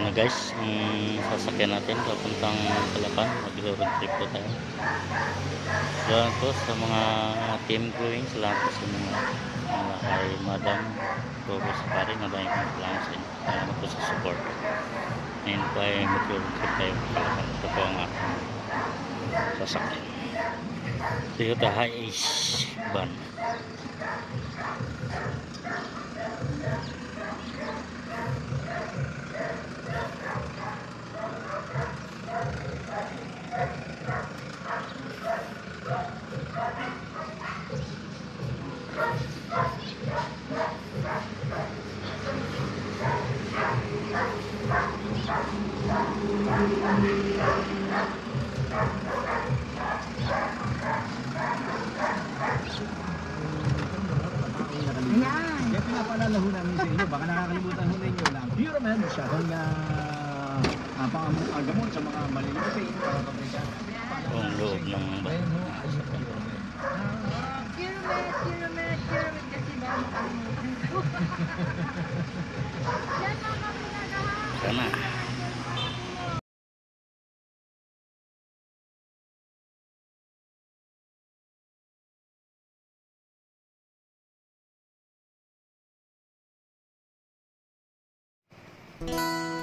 Na guys, ang sasakyan natin papuntang Palapan. Mag-road trip po tayo. Salamat po sa mga team crewing. Salamat po sa mga, mga kay Madam Roro Sakari. Maraming pong salamat sa inyo. Salamat po sa support. Ngayon po ay mag-road trip tayo. Palapan. Ito po ang aking sasakyan. Toyota Hiace van. Pinapaalala ho namin sa inyo, baka nakakalimutan ho ninyo na Puramed, siya ho na uh, pangagamot sa mga malilimutin, mga pabrika. Ang loob ng Puramed. Pyramid, pyramid, pyramid kasi ba makalimutan ko. Yan mga pinagawa. Sana. Di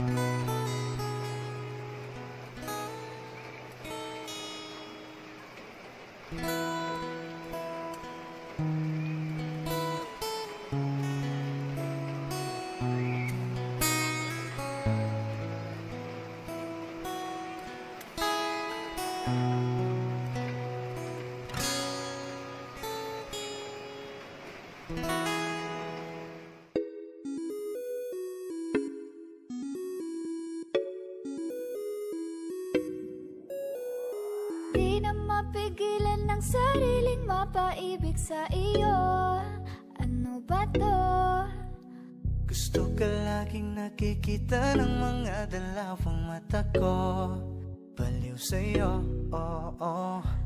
na mapigilan ng sariling mapaibig sa iyo. Ano ba to? Gusto ka laging nakikita ng mga dalawang mata ko. Baliw sa'yo, oo. oh, Kaya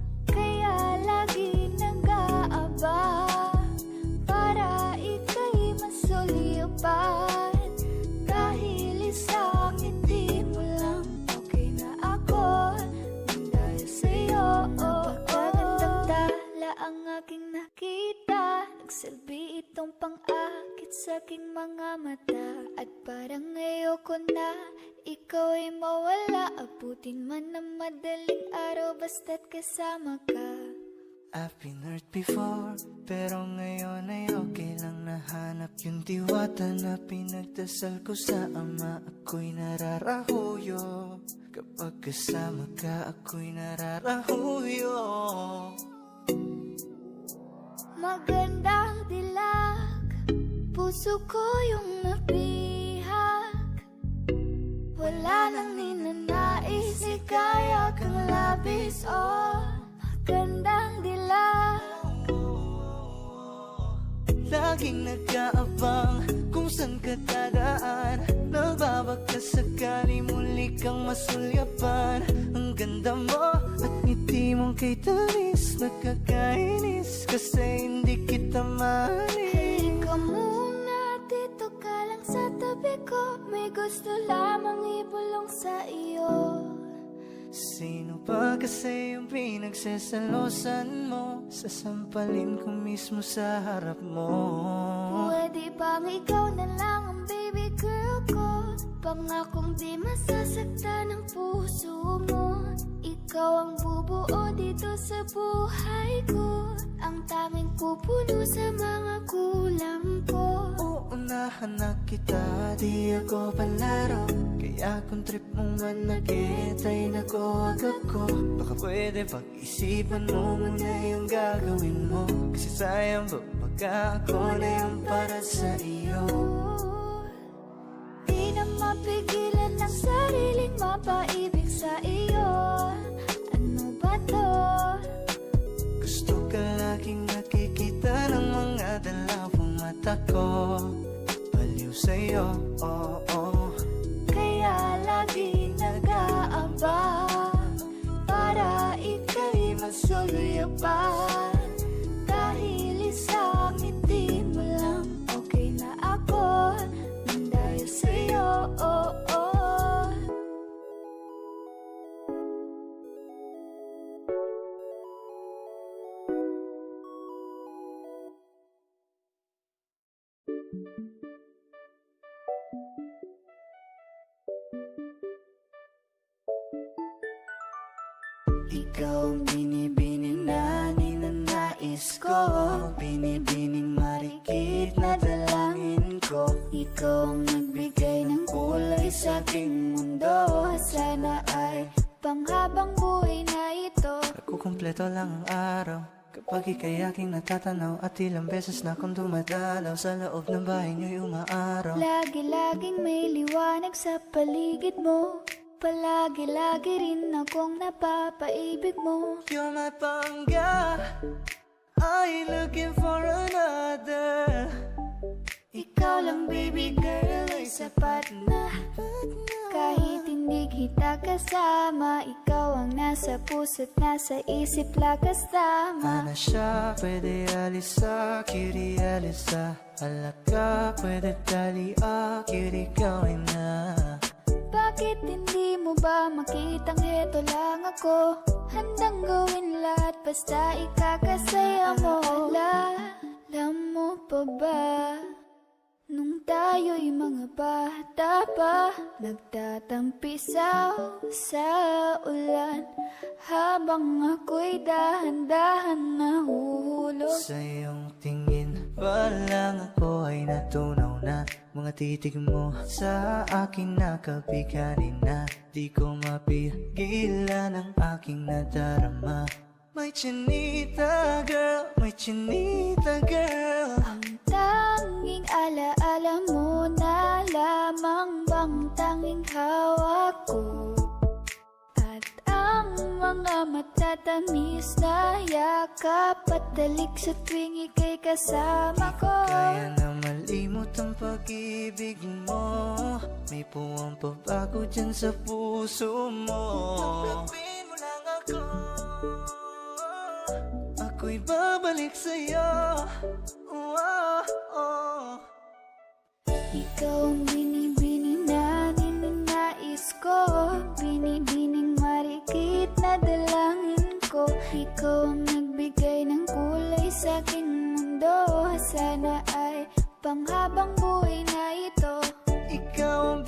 Itong pang-akit sa aking mga mata. At parang ayoko na ikaw ay mawala. Abutin man ng madaling araw basta't kasama ka. I've been hurt before Pero ngayon ay okay lang nahanap Yung diwata na pinagdasal ko sa ama. Ako'y nararahuyo. Kapag kasama ka ako'y nararahuyo magandang dilag Puso ko yung nabihag Wala nang ninanais Ikaya kang labis Oh, magandang dilag Laging nag-aabang kung saan ka dadaan. Nagbabaka sakali muli kang masulyapan Ang ganda mo mong kay tamis Nakakainis kasi hindi kita mahalin Halika muna, dito ka lang sa tabi ko. May gusto lamang ibulong sa iyo. Sino pa kasi yung pinagsasalosan mo? Sasampalin ko mismo sa harap mo. Pwede bang ikaw na lang ang baby girl ko? Pangakong di masasaktan ang puso mo Ikaw ang bubuo dito sa buhay ko. Ang tanging pupuno sa mga kulang ko. Uunahan na kita, di ako palaro. Kaya kung trip mong manakit ay nakuwag ako. Baka pwede pag-isipan mo muna yung gagawin mo. Kasi sayang ba baka ako na yung para sa iyo? Di na mapigilan ang sariling mapaibig mata ko Baliw sa'yo, oo. Oh, Kaya lagi nag-aaba Para ika'y masuluyapan Dahil Ikaw ang binibini na ninanais ko. Binibining marikit na dalangin ko. Ikaw ang nagbigay ng kulay sa aking mundo. Sana ay panghabang buhay na ito. Nagkukumpleto lang ang araw. Kapag ika'y aking natatanaw At ilang beses na akong dumadalaw Sa loob ng bahay niyo'y umaaraw. Lagi-laging may liwanag sa paligid mo Palagi-lagi rin akong napapaibig mo. You're my pangga I looking for another. Ikaw lang baby girl ay sapat na. Kahit hindi kita kasama Ikaw ang nasa puso't nasa isip lakas tama. Ana siya, pwede alisa, kiri alisa. Alaka, pwede tali, ah, kiri gawin na makitang heto lang ako. Handang gawin lahat basta ikakasaya mo. Alam mo pa ba Nung tayo'y mga bata pa Nagtatampisaw sa ulan Habang ako'y dahan-dahan nahuhulog Sa iyong tingin pa lang ako ay natunaw na Mga titig mo sa akin nakabigani na Di ko mapigilan ang aking nadarama. May chinita girl, may chinita girl. Ang tanging alaala mo na lamang bang tanging hawak ko mga matatamis na yakap at dalik sa tuwing ika'y kasama ko. Kaya na malimot ang pag-ibig mo. May puwang pabago dyan sa puso mo. Tanggapin mo lang ako. Ako'y babalik sa'yo. Oh, oh. Ikaw ang binibini na ninanais ko. Binibining marikit na dalangin ko? Ikaw ang nagbigay ng kulay sa aking mundo. Sana ay panghabang buhay na ito. Ikaw ang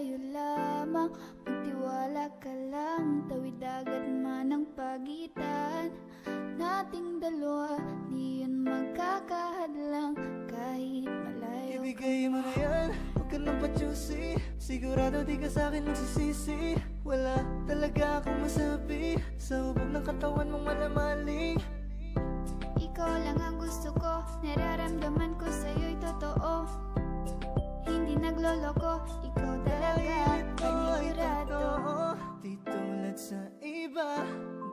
tayo lamang. Magtiwala ka lang Tawid agad man ang pagitan Nating dalawa. Di yun magkakahadlang Kahit malayo Ibigay mo na yan. Huwag ka lang pa-juicy Sigurado di ka sa'kin magsisisi. Wala talaga akong masabi. Sa hubog ng katawan mong malamaling Ikaw lang ang gusto ko. Nararamdaman ko sa'yo'y totoo. Hindi nagloloko. Ay Panigurado Di tulad sa iba.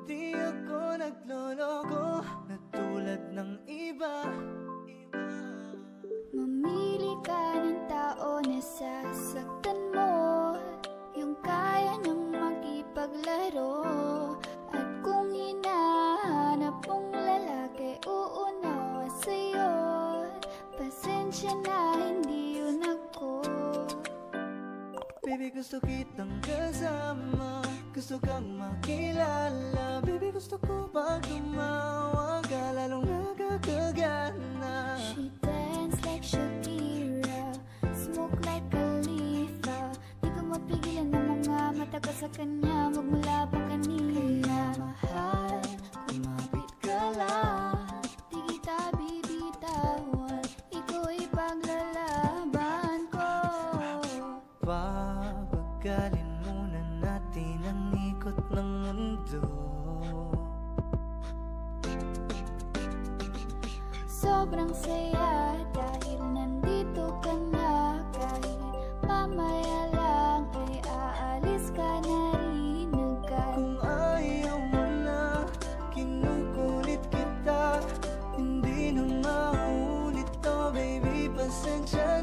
Di ako nagloloko Na tulad ng iba. Mamili ka ng tao na sasaktan mo. Yung kaya niyang makipaglaro. At kung hinahanap mong lalaki Uunawa sa'yo. Pasensya na Baby gusto kitang kasama. Gusto kang makilala. Baby gusto ko pag tumawa ka Lalong nakakagana. She dance like Shakira. Smoke like Khalifa Di ko mapigilan ng mga mata ko sa kanya. Magmula pa baby, pasensya